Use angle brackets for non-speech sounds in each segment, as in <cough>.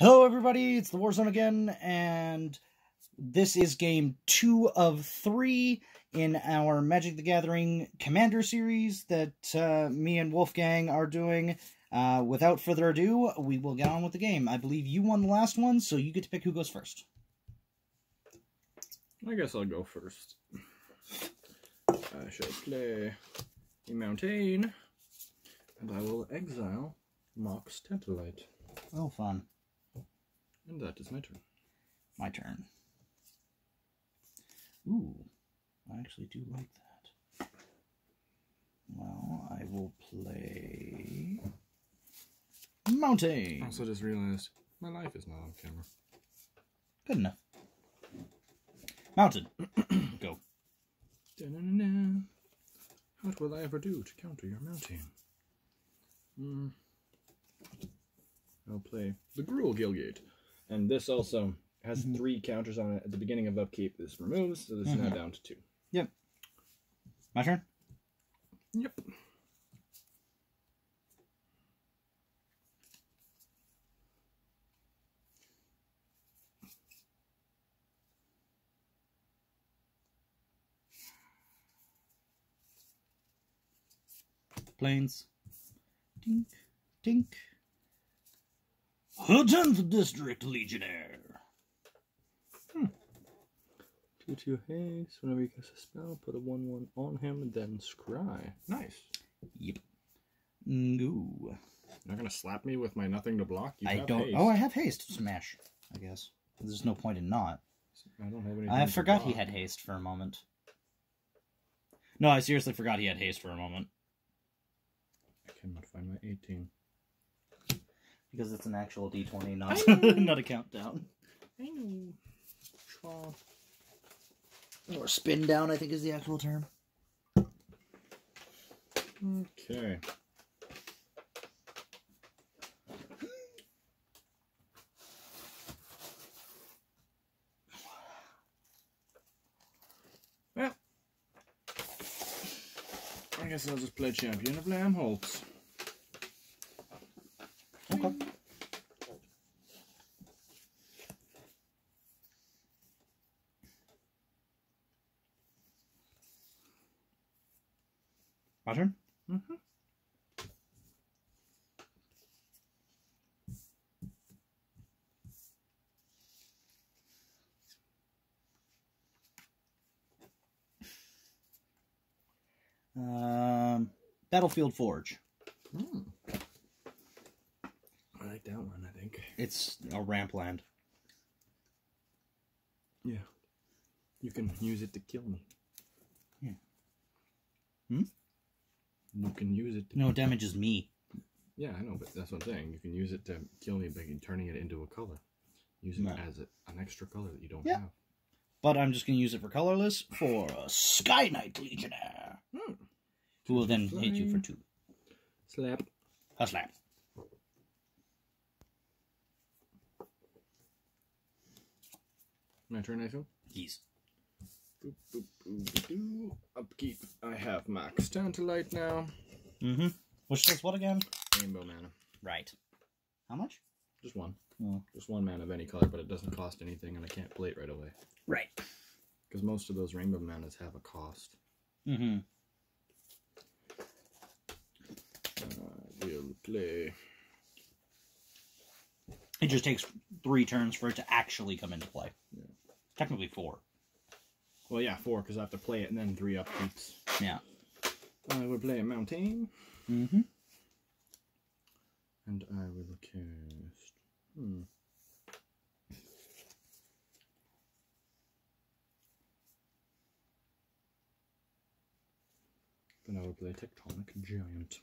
Hello, everybody. It's the Warzone again, and this is game two of three in our Magic the Gathering Commander series that uh, me and Wolfgang are doing. Uh, without further ado, we will get on with the game. I believe you won the last one, so you get to pick who goes first. I guess I'll go first. I shall play a mountain, and I will exile Mox Tantalite. Oh, fun. And that is my turn. My turn. Ooh, I actually do like that. Well, I will play Mountain. Also, just realized my life is not on camera. Good enough. Mountain. <clears throat> Go. Da-na-na-na. What will I ever do to counter your mountain? Hmm. I'll play the Gruul Guildgate. And this also has Mhm. three counters on it at the beginning of upkeep. This removes, so this is now Mhm. down to two. Yep. My turn? Yep. Planes. Tink, tink. The 10th District Legionnaire. Hmm. Two two haste. Whenever you cast a spell, put a one one on him, and then scry. Nice. Yep. Ooh. You're not gonna slap me with my nothing to block. You I have don't. haste. Oh, I have haste. Smash. I guess. There's no point in not. I don't have anything. I to forgot he had haste for a moment. No, I seriously forgot he had haste for a moment. I cannot find my 18. Because it's an actual d20, not, <laughs> not a countdown. I know. Try. Or spin down, I think is the actual term. Okay. Well, I guess I'll just play Champion of Lambholtz. Okay. My turn? Mm-hmm. Um, Battlefield Forge. Hmm. I like that one, I think. It's a ramp land. Yeah. You can use it to kill me. Yeah. Hmm? You can use it to No, it damages me. Yeah, I know, but that's what I'm saying. You can use it to kill me by turning it into a color. Use it No. as a, an extra color that you don't Yeah. have. But I'm just going to use it for colorless for a Sky Knight Legionnaire. Hmm. Who will then hit you for two. Slap. A slap. My turn, I feel. Yes. Boop, boop, boop. Upkeep. I have Mox Tantalite now. Mm-hmm. Which does what again? Rainbow mana. Right. How much? Just one. Oh. Just one mana of any color, but it doesn't cost anything, and I can't play it right away. Right. Because most of those rainbow manas have a cost. Mm-hmm. I will play. It just takes three turns for it to actually come into play. Yeah. Technically four. Well, yeah, four, because I have to play it and then three upkeeps. Yeah. I will play a mountain. Mm-hmm. And I will cast. Hmm. Then I will play Tectonic Giant.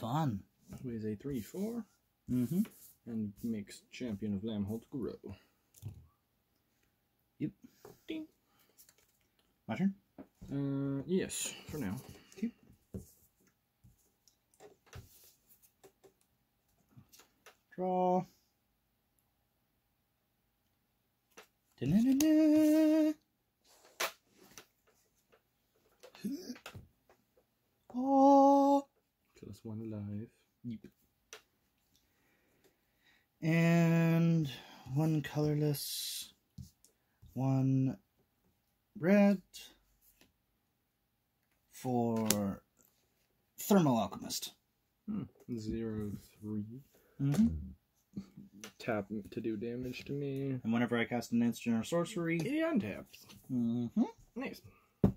Fun. Is a 3 4 Mm-hmm. and makes Champion of Lambholt grow. Yep. Ding. My turn? Uh, yes, for now. Draw. Da-na-na-na. Oh. Plus one alive. Yep. And one colorless, one red for Thermo-Alchemist. Hmm. Zero three. Mm-hmm. Tap to do damage to me. And whenever I cast an instant or sorcery, And taps. mm-hmm. Nice. it's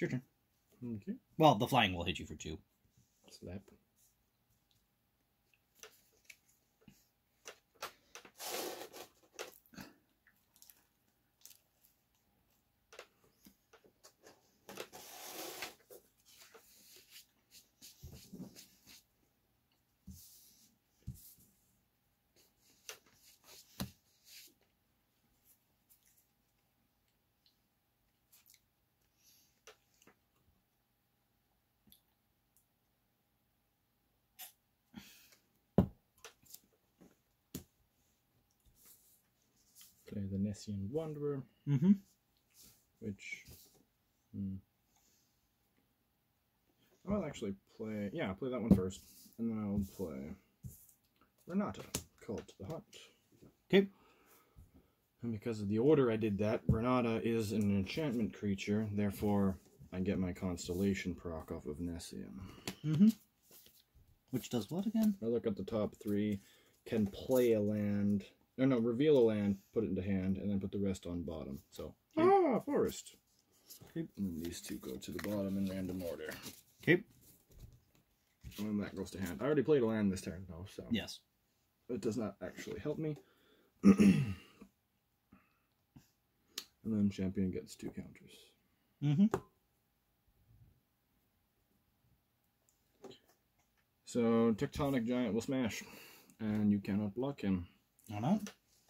your turn. Okay. Well, the flying will hit you for two. Slap. Play the Nessian Wanderer, Mm-hmm. which. Hmm. I'll actually play. Yeah, I'll play that one first. And then I'll play. Renata, Called to the Hunt. Okay. And because of the order I did that, Renata is an enchantment creature, therefore I get my constellation proc off of Nessian. Mm-hmm. Which does what again? I look at the top three, can play a land. No, no, reveal a land, put it into hand, and then put the rest on bottom. So, ah, forest. Okay. And these two go to the bottom in random order. Okay. And then that goes to hand. I already played a land this turn, though, so Yes. it does not actually help me. <clears throat> and then champion gets two counters. Mm-hmm. So tectonic giant will smash, and you cannot block him No, no.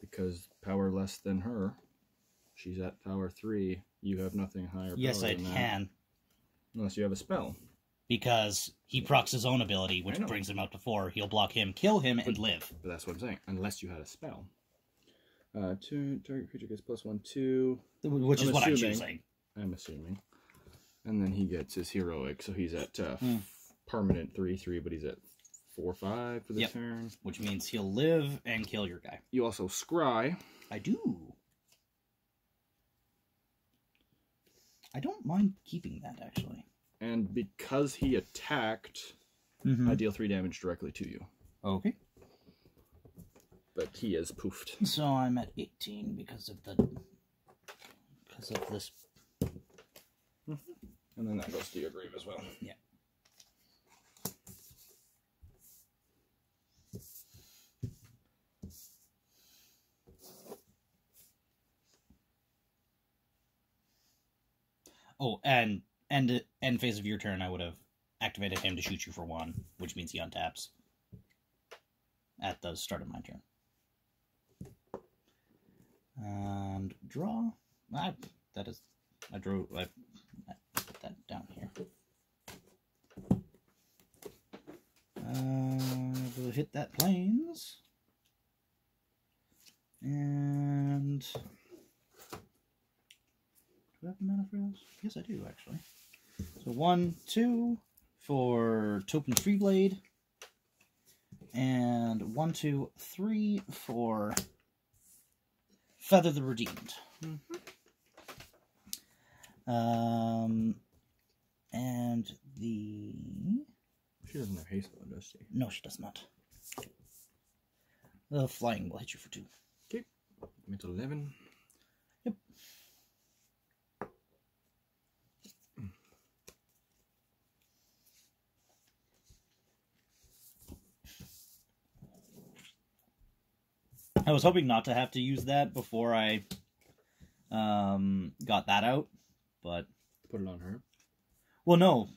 because power less than her. She's at power three. You have nothing higher. Yes, I than that, can. unless you have a spell. Because he procs his own ability, which brings him up to four. He'll block him, kill him, and live. But that's what I'm saying. Unless you had a spell. Uh, two target creature gets plus one two. Which is I'm what I'm choosing. I'm assuming. And then he gets his heroic, so he's at uh, Hmm. permanent three three, but he's at four five for the Yep. turn. Which means he'll live and kill your guy. You also scry. I do. I don't mind keeping that, actually. And because he attacked, Mm-hmm. I deal three damage directly to you. Okay. But he is poofed. So I'm at 18 because of the... Because of this... And then that goes to your grave as well. Yeah. Oh, and end end phase of your turn, I would have activated him to shoot you for one, which means he untaps at the start of my turn. And draw. I, that is, I drew. I, I put that down here. Uh, we'll hit that planes. And do I have mana for those? Yes, I do actually. So one, two for Token Free Blade, and one, two, three for Feather the Redeemed. Um, and the She doesn't have haste though, does she? no, she does not. The flying will hit you for two. I'm 11. Yep. I was hoping not to have to use that before I um, got that out, but Put it on her. well, no,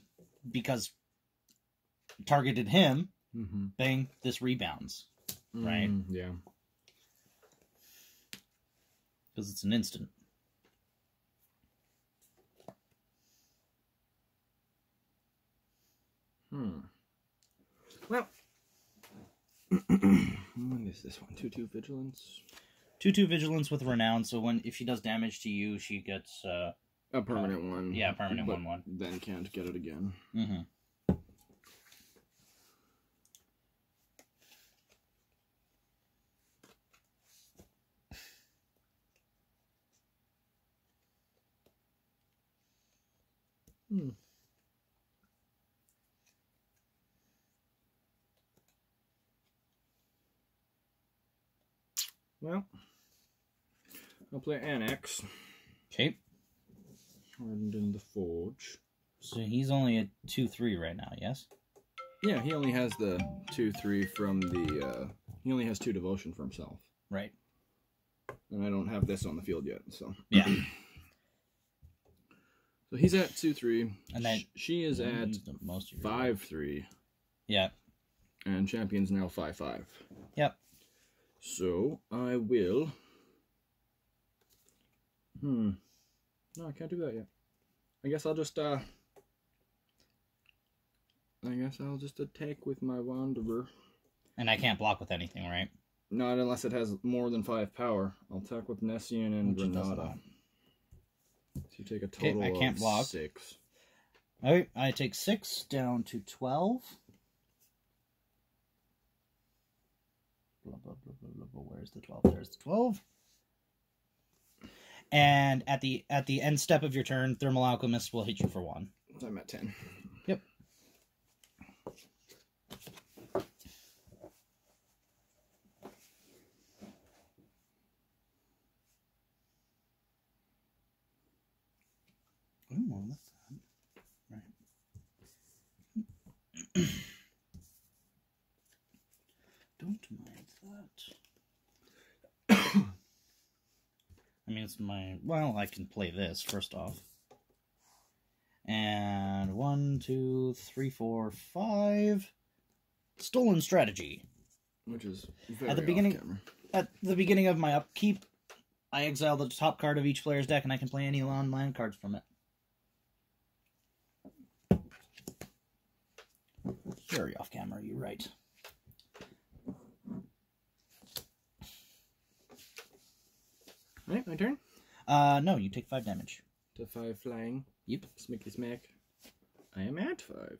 because targeted him. Mm-hmm. Bang! This rebounds Right. yeah. because it's an instant. Hmm. Well what is this one? Two two vigilance. Two two vigilance with renown. So when if she does damage to you, she gets uh, a permanent uh, one. Yeah, permanent one one. Then can't get it again. Mm-hmm. Hmm. Well, I'll play Anax. Okay. Hardened in the Forge. So he's only at 2 3 right now, yes? Yeah, he only has the 2 3 from the. Uh, he only has 2 devotion for himself. Right. And I don't have this on the field yet, so. Yeah. <clears throat> So he's at 2 3. And then- she is at Used most 5 3. Yeah. And champion's now 5 5. Yep. So I will. Hmm. No, I can't do that yet. I guess I'll just uh. I guess I'll just attack with my Wanderer. And I can't block with anything, right? Not unless it has more than five power. I'll attack with Nessian and Which Granada. So you take a total Okay, I can't of block. six. Alright, I take 6 down to 12. Blah, blah, blah, blah, blah, blah. Where's the 12? There's the 12. And at the at the end step of your turn, Thermo-Alchemist will hit you for 1. So I'm at ten. Yep. Ooh, well, that's that. Right. Don't mind that. It's my. Well, I can play this first off. And one, two, three, four, five. Stolen strategy. Which is very the beginning- camera. At the beginning of my upkeep, I exile the top card of each player's deck and I can play any non-land cards from it. Very off camera, you're right. Right, my turn. Uh, no, you take five damage. To five flying. Yep. Smicky smack. I am at five.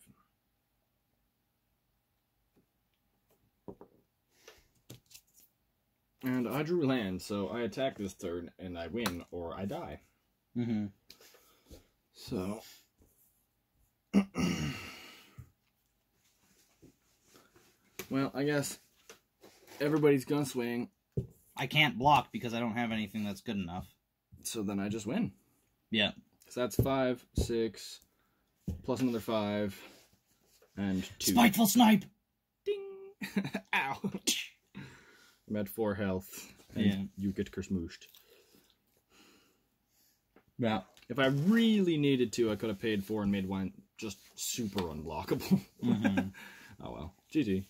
And I drew land, so I attack this turn and I win or I die. Mm-hmm. So. <clears throat> well, I guess everybody's gonna swing, I can't block because I don't have anything that's good enough. so then I just win. Yeah. So that's five, six, plus another five, and two. Spiteful snipe! Ding! <laughs> Ow! I'm at four health, and Yeah. you get kersmooshed. Now, if I really needed to, I could have paid four and made one just super unblockable. Mhm. <laughs> oh well. GG.